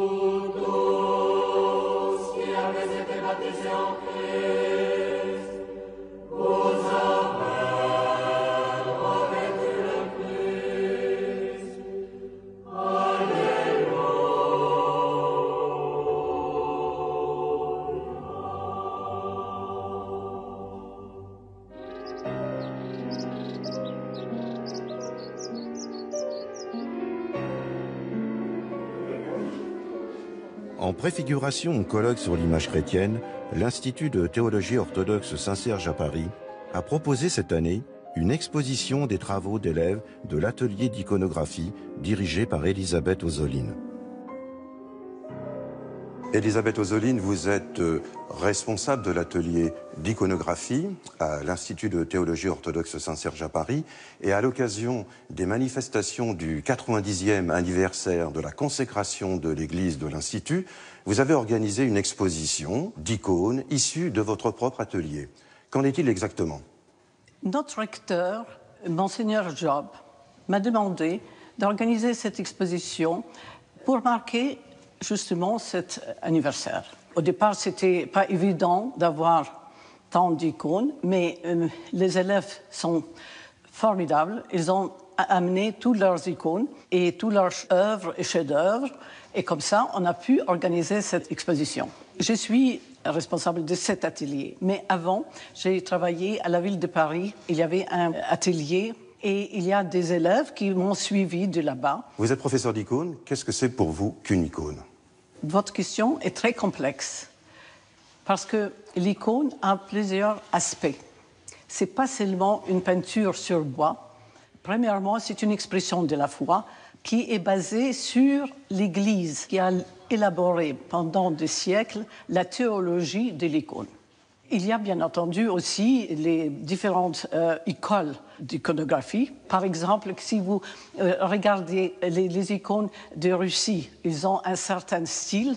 Todos que a vez eterna préfiguration au colloque sur l'image chrétienne, l'Institut de théologie orthodoxe Saint-Serge à Paris a proposé cette année une exposition des travaux d'élèves de l'atelier d'iconographie dirigé par Elisabeth Ozoline. Elisabeth Ozoline, vous êtes euh, responsable de l'atelier d'iconographie à l'Institut de théologie orthodoxe Saint-Serge à Paris. Et à l'occasion des manifestations du 90e anniversaire de la consécration de l'église de l'Institut, vous avez organisé une exposition d'icônes issues de votre propre atelier. Qu'en est-il exactement? Notre recteur, Monseigneur Job, m'a demandé d'organiser cette exposition pour marquer justement cet anniversaire. Au départ, c'était pas évident d'avoir tant d'icônes, mais euh, les élèves sont formidables. Ils ont amené toutes leurs icônes et toutes leurs œuvres et chefs-d'œuvre, et comme ça, on a pu organiser cette exposition. Je suis responsable de cet atelier, mais avant, j'ai travaillé à la ville de Paris. Il y avait un atelier et il y a des élèves qui m'ont suivi de là-bas. Vous êtes professeur d'icônes. Qu'est-ce que c'est pour vous qu'une icône? Votre question est très complexe parce que l'icône a plusieurs aspects. C'est pas seulement une peinture sur bois. Premièrement, c'est une expression de la foi qui est basée sur l'Église qui a élaboré pendant des siècles la théologie de l'icône. Il y a bien entendu aussi les différentes euh, écoles d'iconographie. Par exemple, si vous euh, regardez les, icônes de Russie, ils ont un certain style.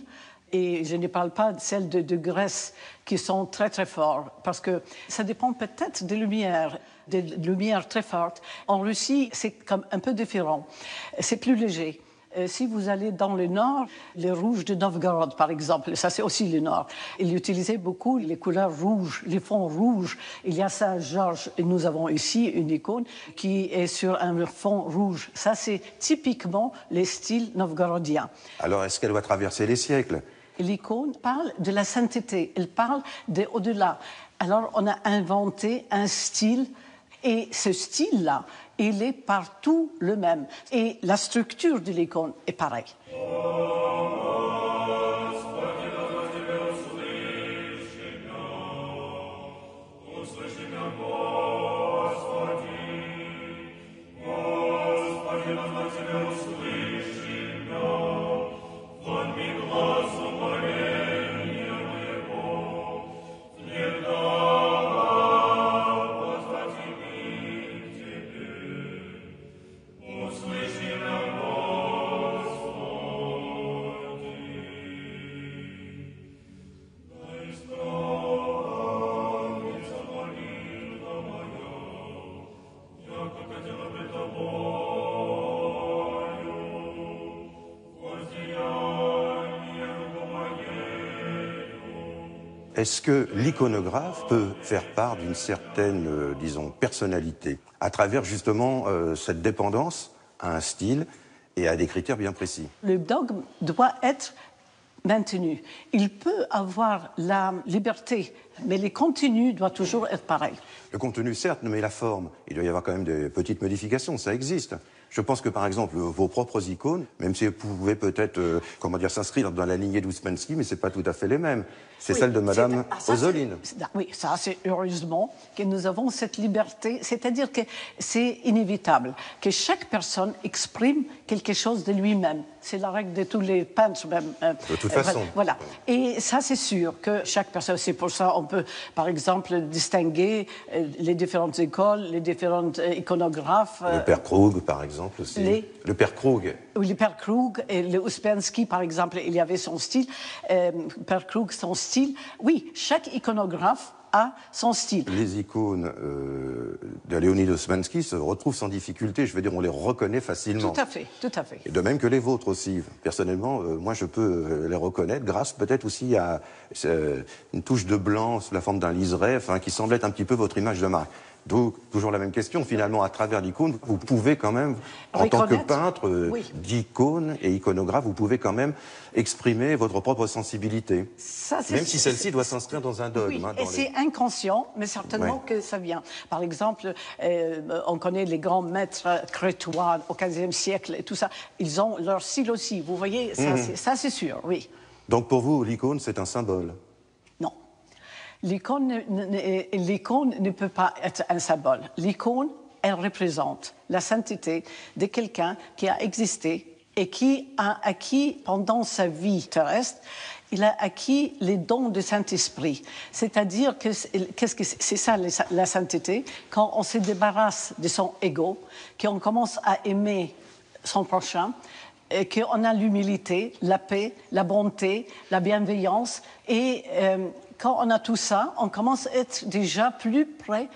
Et je ne parle pas de celles de, Grèce qui sont très très fortes, parce que ça dépend peut-être des lumières, des lumières très fortes. En Russie, c'est comme un peu différent. C'est plus léger. Euh, si vous allez dans le nord, les rouges de Novgorod, par exemple, ça c'est aussi le nord, ils utilisaient beaucoup les couleurs rouges, les fonds rouges. Il y a Saint-Georges, et nous avons ici une icône qui est sur un fond rouge. Ça c'est typiquement les styles novgorodiens. Alors est-ce qu'elle doit traverser les siècles? L'icône parle de la sainteté, elle parle de au-delà. Alors on a inventé un style et ce style-là, il est partout le même. Et la structure de l'icône est pareille. Est-ce que l'iconographe peut faire part d'une certaine, euh, disons, personnalité à travers justement euh, cette dépendance à un style et à des critères bien précis? Le dogme doit être maintenu. Il peut avoir la liberté, mais les contenus doivent toujours être pareils. Le contenu, certes, mais la forme. Il doit y avoir quand même des petites modifications, ça existe. Je pense que par exemple vos propres icônes, même si vous pouvez peut-être, euh, comment dire, s'inscrire dans la lignée d'Ouspensky, mais c'est pas tout à fait les mêmes. C'est celle de Madame ah, Ozoline. Oui, ça c'est heureusement que nous avons cette liberté, c'est-à-dire que c'est inévitable que chaque personne exprime quelque chose de lui-même. C'est la règle de tous les peintres même. Euh, de toute façon. Voilà. Et ça c'est sûr que chaque personne, c'est pour ça on peut par exemple distinguer euh, les différentes écoles, les différents iconographes. Le père Krug par exemple. Le père Krug. Oui, le père Krug et le Ouspensky, par exemple, il y avait son style. Euh, père Krug, son style. Oui, chaque iconographe a son style. Les icônes euh, de Léonid Osmansky se retrouvent sans difficulté. Je veux dire, on les reconnaît facilement. Tout à fait, tout à fait. Et de même que les vôtres aussi. Personnellement, euh, moi, je peux euh, les reconnaître grâce peut-être aussi à euh, une touche de blanc sous la forme d'un liseré, enfin, qui semble être un petit peu votre image de marque. Donc, toujours la même question. Finalement, à travers l'icône, vous pouvez quand même, en tant que peintre euh, oui. d'icône et iconographe, vous pouvez quand même exprimer votre propre sensibilité. Ça, Même si celle-ci doit s'inscrire dans un dogme. Oui, hein, et les- c'est inconscient, mais certainement Ouais. que ça vient. Par exemple, euh, on connaît les grands maîtres crétois au XVe siècle et tout ça. Ils ont leur style aussi. Vous voyez, ça, c'est- ça c'est sûr, oui. Donc pour vous, l'icône, c'est un symbole. L'icône ne, peut pas être un symbole. L'icône, elle représente la sainteté de quelqu'un qui a existé et qui a acquis pendant sa vie terrestre, il a acquis les dons du Saint-Esprit. C'est-à-dire que qu'est-ce que c'est ça la sainteté, quand on se débarrasse de son ego, qu'on commence à aimer son prochain, et qu'on a l'humilité, la paix, la bonté, la bienveillance. Et euh, quand on a tout ça, on commence à être déjà plus près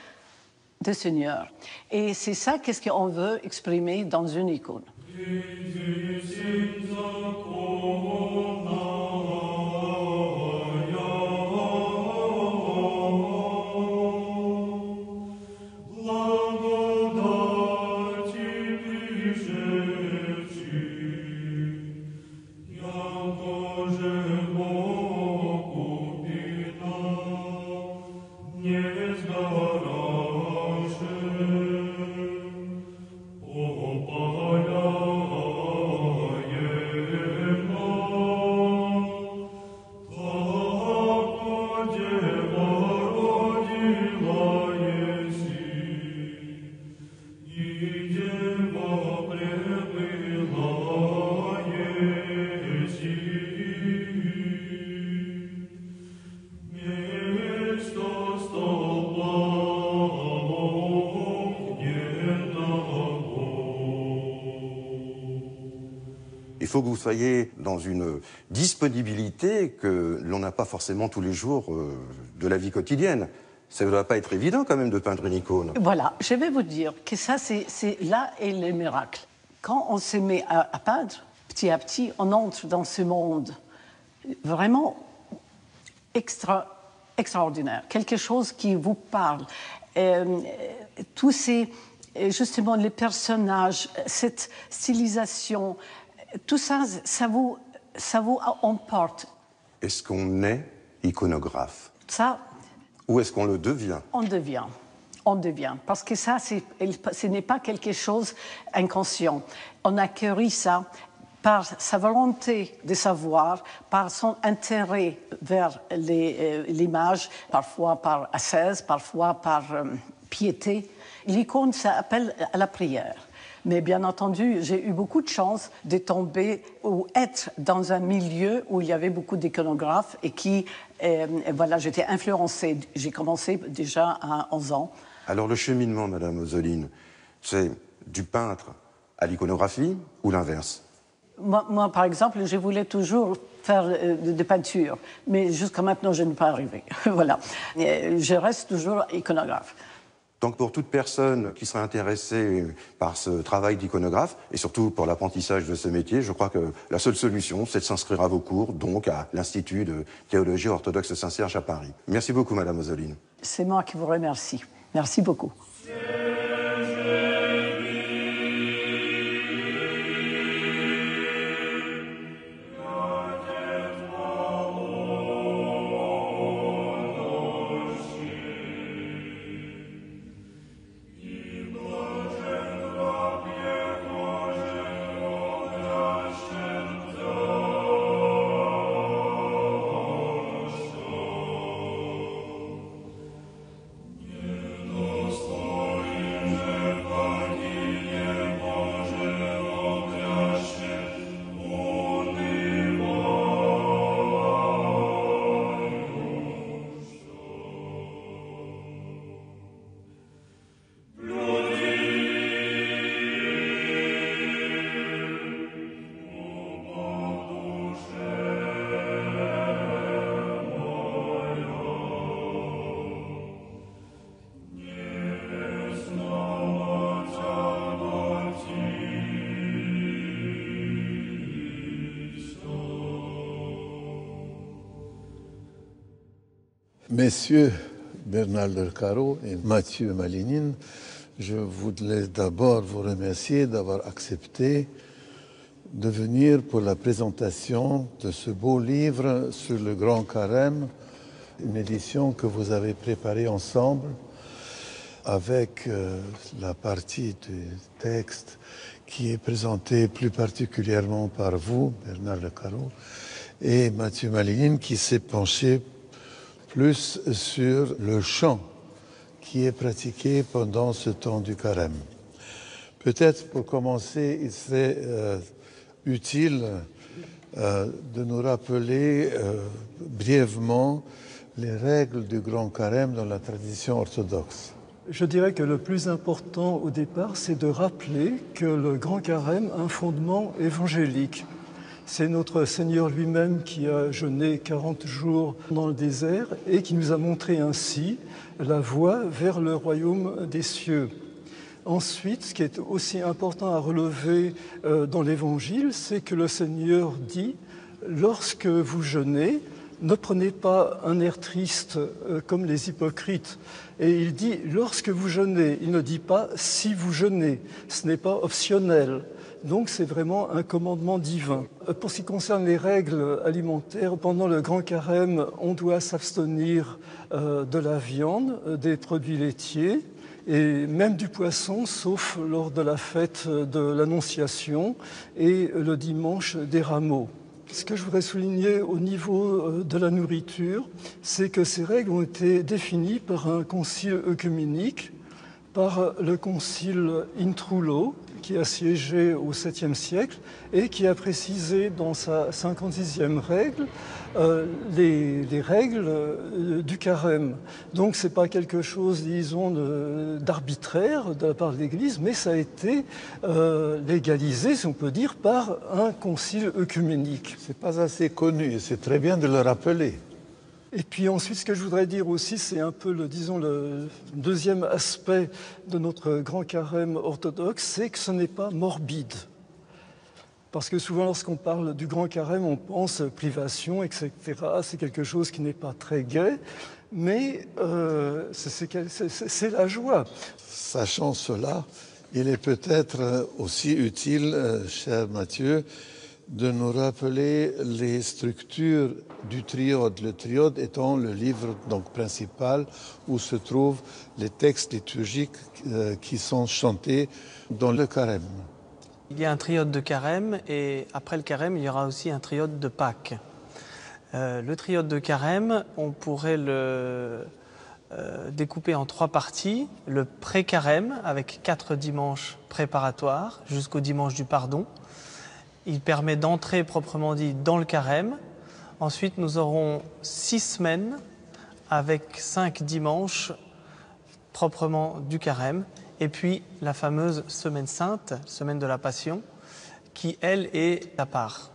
du Seigneur. Et c'est ça qu'est-ce qu'on veut exprimer dans une icône? Que vous soyez dans une disponibilité que l'on n'a pas forcément tous les jours euh, de la vie quotidienne. Ça ne doit pas être évident quand même de peindre une icône. Voilà, je vais vous dire que ça, c'est là est le miracle. Quand on se met à, peindre, petit à petit, on entre dans ce monde vraiment extra, extraordinaire, quelque chose qui vous parle. Euh, tous ces, justement, les personnages, cette stylisation, tout ça, ça vous, ça vous emporte. Est-ce qu'on est iconographe? Ça, ou est-ce qu'on le devient? on devient. On devient. Parce que ça, ce n'est pas quelque chose inconscient. On acquérit ça par sa volonté de savoir, par son intérêt vers euh, l'image, parfois par ascèse, parfois par euh, piété. L'icône, ça appelle à la prière. Mais bien entendu, j'ai eu beaucoup de chance de tomber ou être dans un milieu où il y avait beaucoup d'iconographes et qui, euh, voilà, j'étais influencée. J'ai commencé déjà à 11 ans. Alors le cheminement, Madame Ozoline, c'est du peintre à l'iconographie ou l'inverse? Moi, moi, par exemple, je voulais toujours faire euh, de, de peinture, mais jusqu'à maintenant, je n'ai pas arrivé. voilà. Euh, Je reste toujours iconographe. Donc pour toute personne qui serait intéressée par ce travail d'iconographe, et surtout pour l'apprentissage de ce métier, je crois que la seule solution, c'est de s'inscrire à vos cours, donc à l'Institut de théologie orthodoxe Saint-Serge à Paris. Merci beaucoup, Madame Ozoline. C'est moi qui vous remercie. Merci beaucoup. Messieurs Bernard Lecaro et Mathieu Malinine, je voudrais d'abord vous remercier d'avoir accepté de venir pour la présentation de ce beau livre sur le Grand Carême, une édition que vous avez préparée ensemble avec euh, la partie du texte qui est présentée plus particulièrement par vous, Bernard Lecaro, et Mathieu Malinine qui s'est penché plus sur le chant qui est pratiqué pendant ce temps du carême. Peut-être pour commencer, il serait euh, utile euh, de nous rappeler euh, brièvement les règles du grand carême dans la tradition orthodoxe. Je dirais que le plus important au départ, c'est de rappeler que le grand carême a un fondement évangélique. C'est notre Seigneur lui-même qui a jeûné 40 jours dans le désert et qui nous a montré ainsi la voie vers le royaume des cieux. Ensuite, ce qui est aussi important à relever euh, dans l'Évangile, c'est que le Seigneur dit, lorsque vous jeûnez, ne prenez pas un air triste euh, comme les hypocrites. Et il dit, lorsque vous jeûnez, il ne dit pas si vous jeûnez, ce n'est pas optionnel. Donc c'est vraiment un commandement divin. Euh, pour ce qui concerne les règles alimentaires, pendant le grand carême, on doit s'abstenir euh, de la viande, des produits laitiers et même du poisson, sauf lors de la fête de l'Annonciation et le dimanche des rameaux. Ce que je voudrais souligner au niveau euh, de la nourriture, c'est que ces règles ont été définies par un concile œcuménique, par le concile Intrulo, qui a siégé au 7e siècle et qui a précisé dans sa 56e règle euh, les, les, règles euh, du carême. Donc ce n'est pas quelque chose, disons, d'arbitraire de, la part de l'Église, mais ça a été euh, légalisé, si on peut dire, par un concile œcuménique. C'est pas assez connu, c'est très bien de le rappeler. Et puis ensuite, ce que je voudrais dire aussi, c'est un peu, le, disons, le deuxième aspect de notre grand carême orthodoxe, c'est que ce n'est pas morbide. Parce que souvent, lorsqu'on parle du grand carême, on pense privation, etc. C'est quelque chose qui n'est pas très gai, mais euh, c'est la joie. Sachant cela, il est peut-être aussi utile, euh, cher Mathieu, de nous rappeler les structures du triode, le triode étant le livre donc principal où se trouvent les textes liturgiques euh, qui sont chantés dans le carême. Il y a un triode de carême et après le carême, il y aura aussi un triode de Pâques. Euh, le triode de carême, on pourrait le euh, découper en trois parties. Le pré-carême avec quatre dimanches préparatoires jusqu'au dimanche du pardon. Il permet d'entrer proprement dit dans le carême. Ensuite, nous aurons six semaines avec cinq dimanches proprement du carême. Et puis la fameuse semaine sainte, semaine de la Passion, qui, elle, est à part.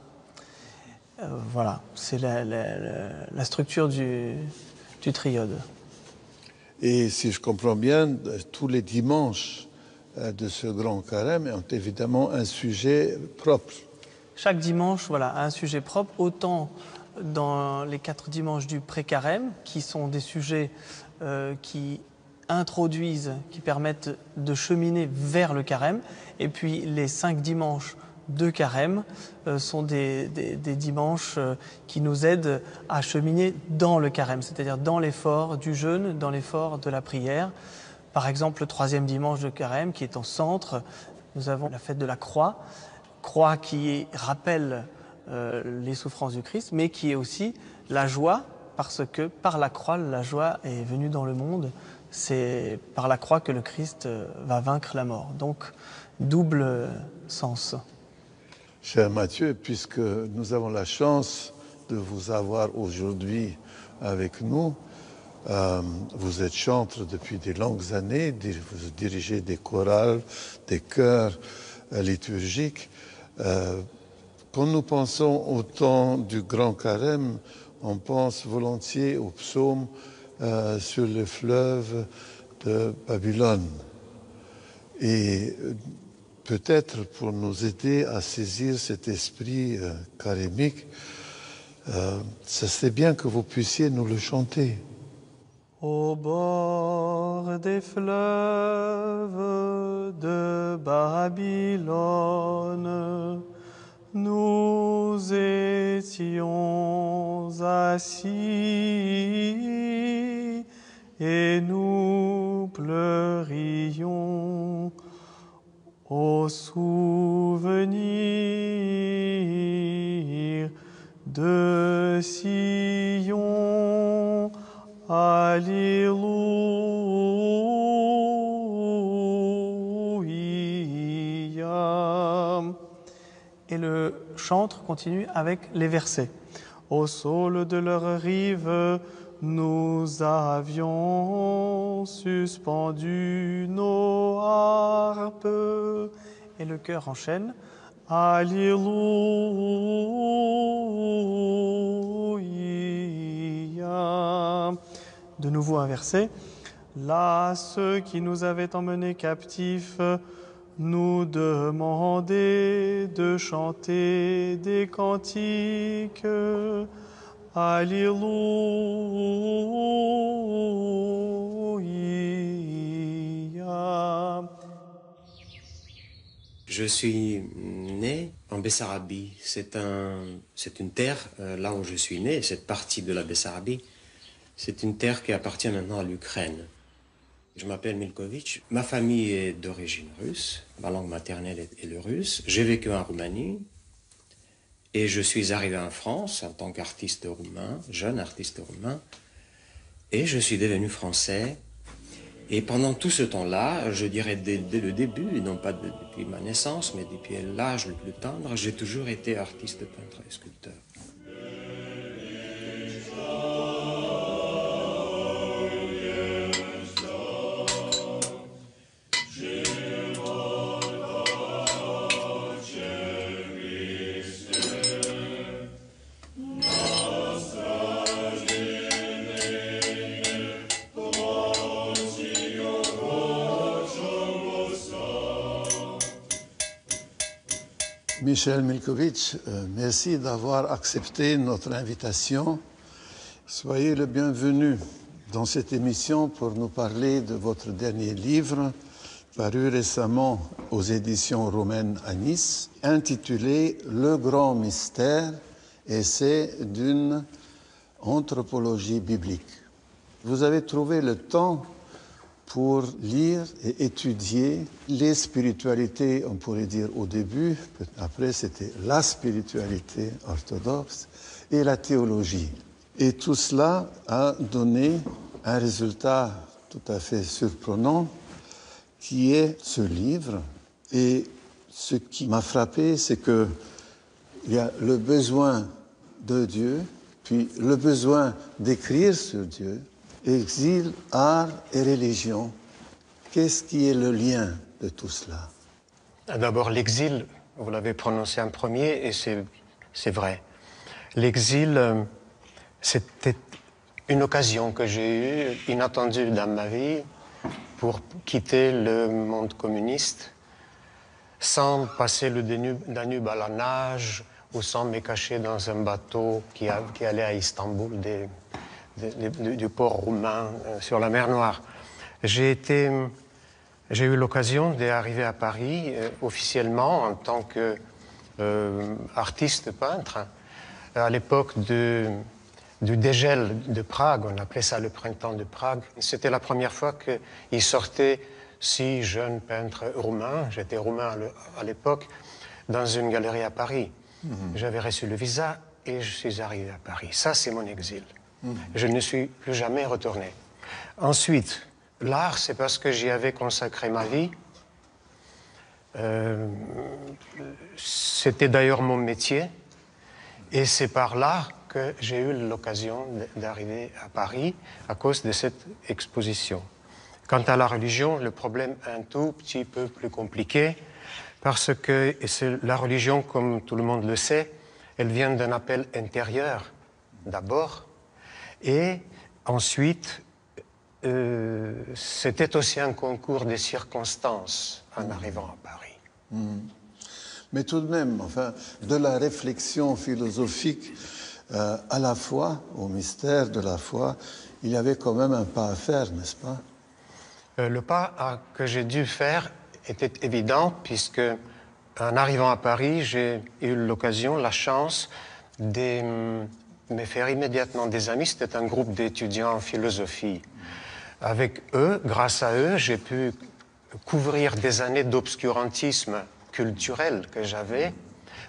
Euh, voilà, c'est la, structure du, du triode. Et si je comprends bien, tous les dimanches euh, de ce grand carême ont évidemment un sujet propre. Chaque dimanche voilà, a un sujet propre, autant dans les quatre dimanches du pré-carême, qui sont des sujets euh, qui introduisent, qui permettent de cheminer vers le carême, et puis les cinq dimanches de carême euh, sont des dimanches euh, qui nous aident à cheminer dans le carême, c'est-à-dire dans l'effort du jeûne, dans l'effort de la prière. Par exemple, le troisième dimanche de carême, qui est en centre, nous avons la fête de la croix, croix qui rappelle euh, les souffrances du Christ, mais qui est aussi la joie, parce que par la croix, la joie est venue dans le monde. C'est par la croix que le Christ euh, va vaincre la mort. Donc, double sens. Cher Mathieu, puisque nous avons la chance de vous avoir aujourd'hui avec nous, euh, vous êtes chantre depuis des longues années, vous dirigez des chorales, des chœurs euh, liturgiques. Euh, quand nous pensons au temps du grand carême, on pense volontiers au psaume euh, sur le fleuve de Babylone. Et peut-être pour nous aider à saisir cet esprit euh, carémique, euh, ce serait bien que vous puissiez nous le chanter. Au bord des fleuves de Babylone, nous étions assis et nous pleurions au souvenir de Sion. Alléluia. Et le chantre continue avec les versets. Au sol de leur rive, nous avions suspendu nos harpes. Et le chœur enchaîne. Alléluia. De nouveau un verset. Là, ceux qui nous avaient emmenés captifs nous demandaient de chanter des cantiques. Alléluia. Je suis né en Bessarabie. C'est un, c'est une terre, euh, là où je suis né, cette partie de la Bessarabie, c'est une terre qui appartient maintenant à l'Ukraine. Je m'appelle Milkovic. Ma famille est d'origine russe. Ma langue maternelle est, le russe. J'ai vécu en Roumanie. Et je suis arrivé en France en tant qu'artiste roumain, jeune artiste roumain. Et je suis devenu français. Et pendant tout ce temps-là, je dirais dès, dès le début, non pas de- depuis ma naissance, mais depuis l'âge le plus tendre, j'ai toujours été artiste peintre et sculpteur. Michel Milkovic, euh, merci d'avoir accepté notre invitation. Soyez le bienvenu dans cette émission pour nous parler de votre dernier livre, paru récemment aux éditions romaines à Nice, intitulé Le grand mystère, essai d'une anthropologie biblique. Vous avez trouvé le temps pour lire et étudier les spiritualités, on pourrait dire au début, après c'était la spiritualité orthodoxe et la théologie. Et tout cela a donné un résultat tout à fait surprenant qui est ce livre. Et ce qui m'a frappé, c'est que il y a le besoin de Dieu, puis le besoin d'écrire sur Dieu, exil, art et religion. Qu'est-ce qui est le lien de tout cela? D'abord, l'exil, vous l'avez prononcé en premier et c'est, vrai. L'exil, euh, c'était une occasion que j'ai eue, inattendue dans ma vie, pour quitter le monde communiste sans passer le Danube, à la nage ou sans me cacher dans un bateau qui, allait à Istanbul du port roumain euh, sur la mer Noire. J'ai été j'ai eu l'occasion d'arriver à Paris euh, officiellement en tant qu'artiste peintre. À l'époque du dégel de Prague, on appelait ça le printemps de Prague, c'était la première fois qu'il sortait six jeunes peintres roumains, j'étais roumain à l'époque, dans une galerie à Paris. J'avais reçu le visa et je suis arrivé à Paris. Ça, c'est mon exil. Je ne suis plus jamais retourné. Ensuite, l'art, c'est parce que j'y avais consacré ma vie. Euh, C'était d'ailleurs mon métier. Et c'est par là que j'ai eu l'occasion d'arriver à Paris à cause de cette exposition. Quant à la religion, le problème est un tout petit peu plus compliqué parce que la religion, comme tout le monde le sait, elle vient d'un appel intérieur d'abord et ensuite euh, c'était aussi un concours de circonstances en arrivant à Paris. Mais tout de même, enfin, de la réflexion philosophique euh, à la foi, au mystère de la foi, il y avait quand même un pas à faire, n'est-ce pas? Euh, le pas que j'ai dû faire était évident puisque en arrivant à Paris, j'ai eu l'occasion, la chance de me faire immédiatement des amis. C'était un groupe d'étudiants en philosophie. Avec eux, grâce à eux, j'ai pu couvrir des années d'obscurantisme culturel que j'avais,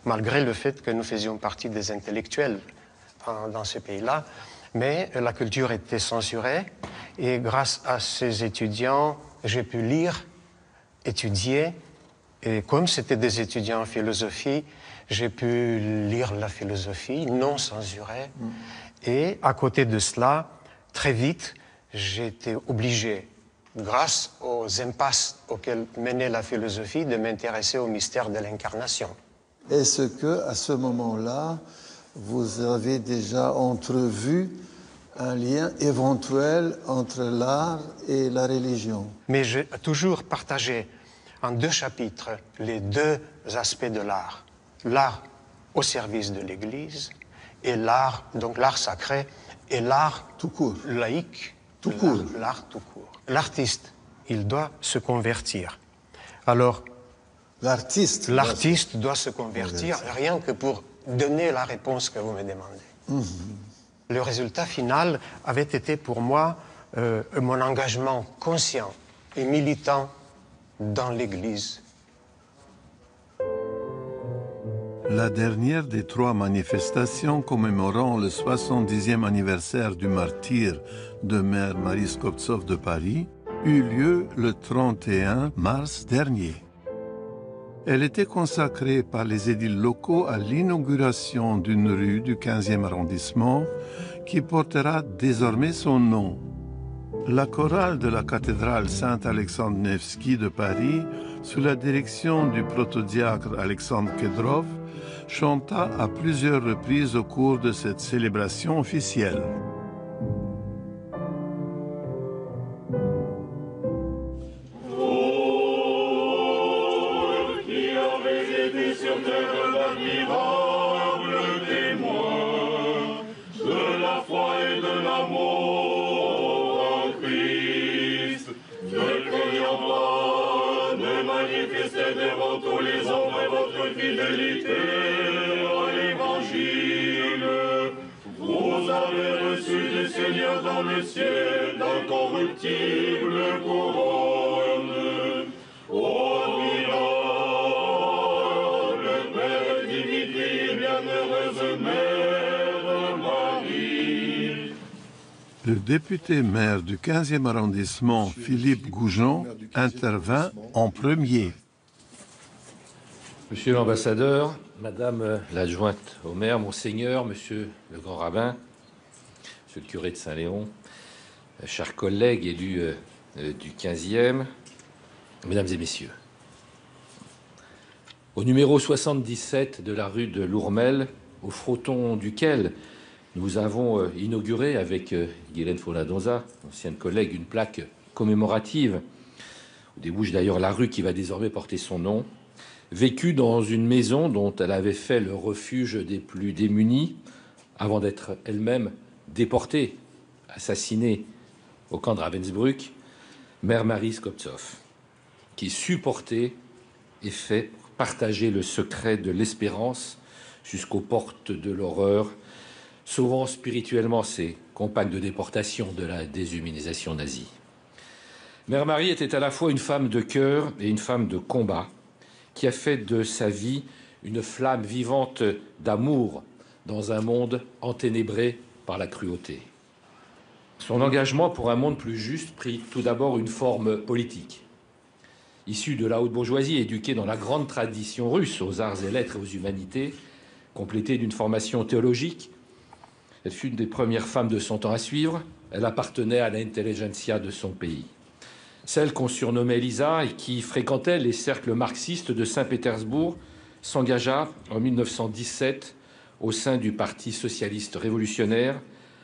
malgré le fait que nous faisions partie des intellectuels dans ce pays-là. Mais la culture était censurée et grâce à ces étudiants, j'ai pu lire, étudier. Et comme c'était des étudiants en philosophie, j'ai pu lire la philosophie non censurée. Mm. Et à côté de cela, très vite, j'ai été obligé, grâce aux impasses auxquelles menait la philosophie, de m'intéresser au mystère de l'incarnation. Est-ce que, à ce moment-là, vous avez déjà entrevu un lien éventuel entre l'art et la religion? Mais j'ai toujours partagé en deux chapitres les deux aspects de l'art. L'art au service de l'Église et l'art, donc l'art sacré, et l'art tout court. laïque, tout court. L'art tout court. L'artiste, il doit se convertir. Alors, l'artiste, l'artiste doit, se convertir rien que pour donner la réponse que vous me demandez. Mhm. Le résultat final avait été pour moi euh, mon engagement conscient et militant dans l'Église. La dernière des trois manifestations commémorant le 70e anniversaire du martyr de Mère Marie Skoptsov de Paris eut lieu le 31 mars dernier. Elle était consacrée par les édiles locaux à l'inauguration d'une rue du 15e arrondissement qui portera désormais son nom. La chorale de la cathédrale Saint-Alexandre Nevski de Paris, sous la direction du protodiacre Alexandre Kedrov, chanta à plusieurs reprises au cours de cette célébration officielle. Le député maire du 15e arrondissement, Philippe Goujon, intervint en premier. Monsieur l'ambassadeur, Madame l'adjointe au maire, Monseigneur, Monsieur le grand rabbin, Monsieur le curé de Saint-Léon, chers collègues élus euh, du 15e, Mesdames et Messieurs. Au numéro 77 de la rue de Lourmel, au frotton duquel nous avons euh, inauguré avec euh, Guylaine Fonadonza, ancienne collègue, une plaque commémorative, où débouche d'ailleurs la rue qui va désormais porter son nom, vécue dans une maison dont elle avait fait le refuge des plus démunis, avant d'être elle-même déportée, assassinée au camp de Ravensbrück, Mère Marie Skoptsov, qui supportait et fait partager le secret de l'espérance jusqu'aux portes de l'horreur sauvant spirituellement ses compagnes de déportation de la déshumanisation nazie. Mère Marie était à la fois une femme de cœur et une femme de combat, qui a fait de sa vie une flamme vivante d'amour dans un monde enténébré par la cruauté. Son engagement pour un monde plus juste prit tout d'abord une forme politique. Issue de la haute bourgeoisie, éduquée dans la grande tradition russe aux arts et lettres et aux humanités, complétée d'une formation théologique, elle fut une des premières femmes de son temps à suivre. Elle appartenait à l'intelligentsia de son pays. Celle qu'on surnommait Lisa et qui fréquentait les cercles marxistes de Saint-Pétersbourg s'engagea en 1917 au sein du Parti socialiste révolutionnaire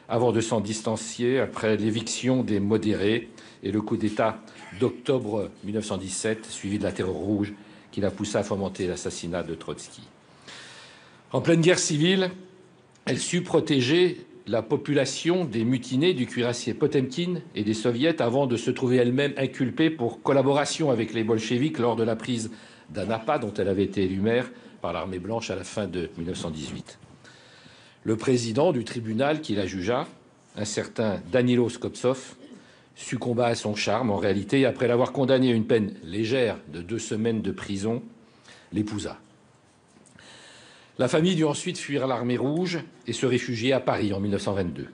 avant de s'en distancier après l'éviction des modérés et le coup d'État d'octobre 1917, suivi de la terreur rouge qui la poussa à fomenter l'assassinat de Trotsky. En pleine guerre civile, elle sut protéger la population des mutinés du cuirassier Potemkin et des soviets avant de se trouver elle-même inculpée pour collaboration avec les bolcheviks lors de la prise d'Anapa, dont elle avait été élue maire par l'armée blanche à la fin de 1918. Le président du tribunal qui la jugea, un certain Danilo Skopsov, succomba à son charme en réalité après l'avoir condamné à une peine légère de deux semaines de prison, l'épousa. La famille dut ensuite fuir l'armée rouge et se réfugier à Paris en 1922.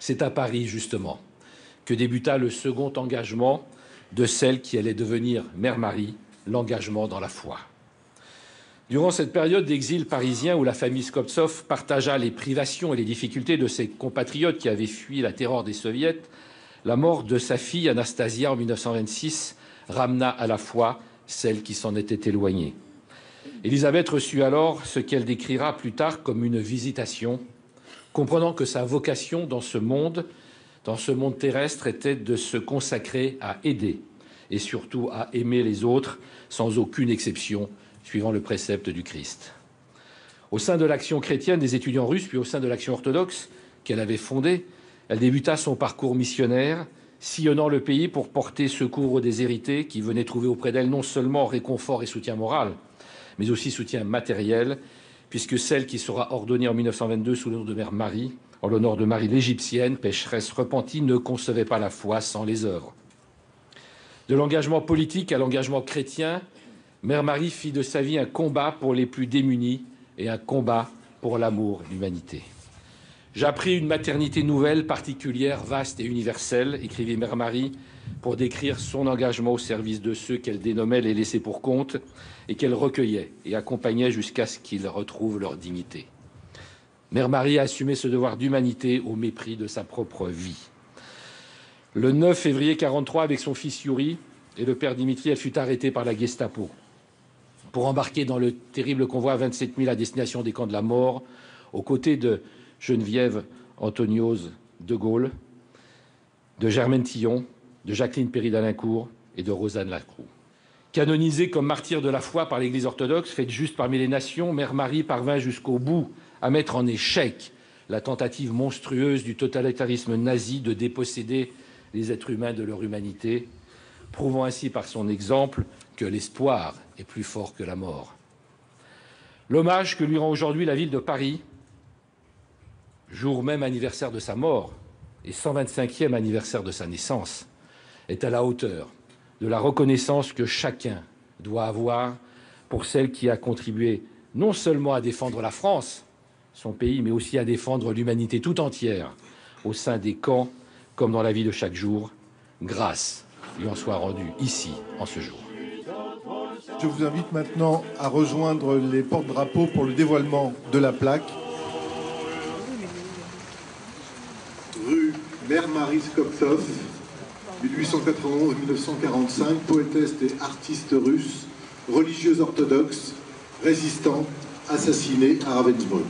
C'est à Paris, justement, que débuta le second engagement de celle qui allait devenir Mère Marie, l'engagement dans la foi. Durant cette période d'exil parisien où la famille Skoptsov partagea les privations et les difficultés de ses compatriotes qui avaient fui la terreur des soviets, la mort de sa fille Anastasia en 1926 ramena à la foi celle qui s'en était éloignée. Élisabeth reçut alors ce qu'elle décrira plus tard comme une visitation, comprenant que sa vocation dans ce monde, dans ce monde terrestre, était de se consacrer à aider et surtout à aimer les autres sans aucune exception, suivant le précepte du Christ. Au sein de l'action chrétienne des étudiants russes, puis au sein de l'action orthodoxe qu'elle avait fondée, elle débuta son parcours missionnaire, sillonnant le pays pour porter secours aux déshérités qui venaient trouver auprès d'elle non seulement réconfort et soutien moral, mais aussi soutien matériel, puisque celle qui sera ordonnée en 1922 sous le nom de Mère Marie, en l'honneur de Marie l'Égyptienne, pécheresse repentie, ne concevait pas la foi sans les œuvres. De l'engagement politique à l'engagement chrétien, Mère Marie fit de sa vie un combat pour les plus démunis et un combat pour l'amour et l'humanité. J'appris une maternité nouvelle, particulière, vaste et universelle, écrivit Mère Marie, pour décrire son engagement au service de ceux qu'elle dénommait les laissés pour compte et qu'elle recueillait et accompagnait jusqu'à ce qu'ils retrouvent leur dignité. Mère Marie a assumé ce devoir d'humanité au mépris de sa propre vie. Le 9 février 1943, avec son fils Yuri et le père Dimitri, elle fut arrêtée par la Gestapo pour embarquer dans le terrible convoi 27 000 à destination des camps de la mort, aux côtés de Geneviève Antoniose de Gaulle, de Germaine Tillon, de Jacqueline Péry d'Alincourt et de Rosanne Lacroix. Canonisée comme martyr de la foi par l'Église orthodoxe, faite juste parmi les nations, Mère Marie parvint jusqu'au bout à mettre en échec la tentative monstrueuse du totalitarisme nazi de déposséder les êtres humains de leur humanité, prouvant ainsi par son exemple que l'espoir est plus fort que la mort. L'hommage que lui rend aujourd'hui la ville de Paris, jour même anniversaire de sa mort et 125e anniversaire de sa naissance, est à la hauteur de la reconnaissance que chacun doit avoir pour celle qui a contribué non seulement à défendre la France, son pays, mais aussi à défendre l'humanité tout entière au sein des camps comme dans la vie de chaque jour. Grâce lui en soit rendue ici, en ce jour. Je vous invite maintenant à rejoindre les porte-drapeaux pour le dévoilement de la plaque. Rue Mère Marie Skoptsov, 1891-1945, poétesse et artiste russe, religieuse orthodoxe, résistante, assassinée à Ravensbrück.